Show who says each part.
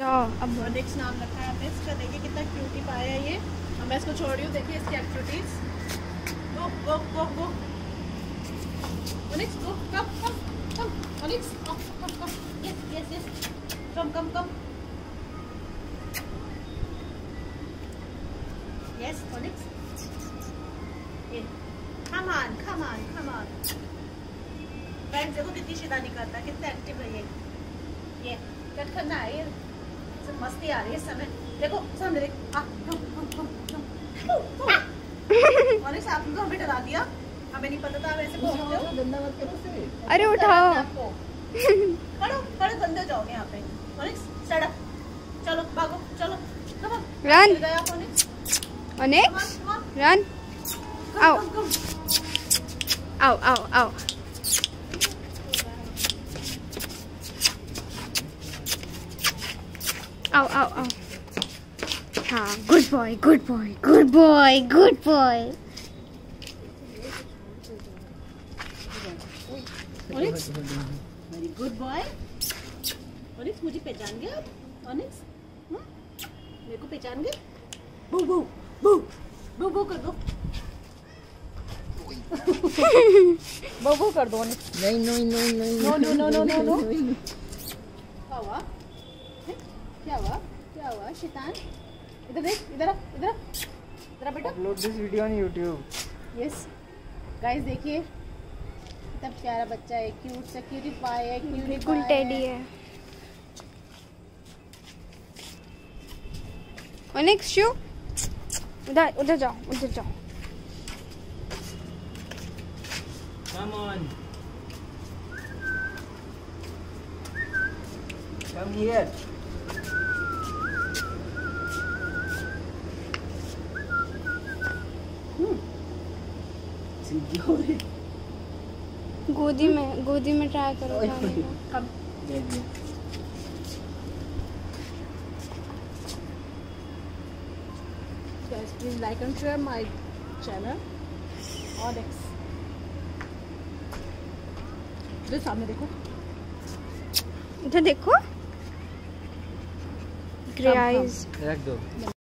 Speaker 1: अब नेक्स्ट नाम रखा है हमने इसका देखिए कितना क्यूटी पाया है ये। अब मैं इसको छोड़ रही हूँ, देखिए इसकी activities go go go go Onyx go come come come Onyx come come come yes yes yes come come come yes Onyx ये come on come on come on friends देखो कितनी शैतानी करता है, कितना एक्टिव है ये। ये कट करना है ये मस्ती आ रही है समय। देखो सामने देख। और इस आपने तो हमें डरा दिया। हमें नहीं पता था आप ऐसे बोलते हो।
Speaker 2: अरे उठाओ।
Speaker 1: आपको। खड़ो खड़ो गंदे जाओगे यहाँ पे। ओनिक्स चलो भागो चलो। ओनिक्स
Speaker 2: रन
Speaker 1: आओ
Speaker 2: आओ आओ आओ आओ आओ आओ हाँ good boy good boy good boy good boy
Speaker 1: Onyx very good boy Onyx मुझे पहचान गए आप ओनिक्स हम्म? मेरे को पहचान गए बू बू बू बू बू कर दो बू बू कर दो ओनिक्स
Speaker 3: नहीं नहीं नहीं नहीं
Speaker 1: no no no no no no क्या हुआ हैं? क्या हुआ क्या हुआ शैतान। इधर देख इधर आ इधर आ। इधर बेटा।
Speaker 3: Upload this video on YouTube.
Speaker 1: Yes guys देखिए कितना प्यारा बच्चा है क्यूट सा क्यूटी पाई है क्यूटी
Speaker 2: बिल्कुल टेडी है। और नेक्स्ट शू उधर उधर जाओ उधर जाओ।
Speaker 3: Come on. Come here सीधी हो रही
Speaker 2: गोदी में गोदी में ट्राई करो खाने का।
Speaker 1: कम
Speaker 3: दे दिया
Speaker 1: guys please like and share my channel Onyx इधर सामने देखो।
Speaker 2: इधर देखो। ग्रे आईज
Speaker 3: रख दो।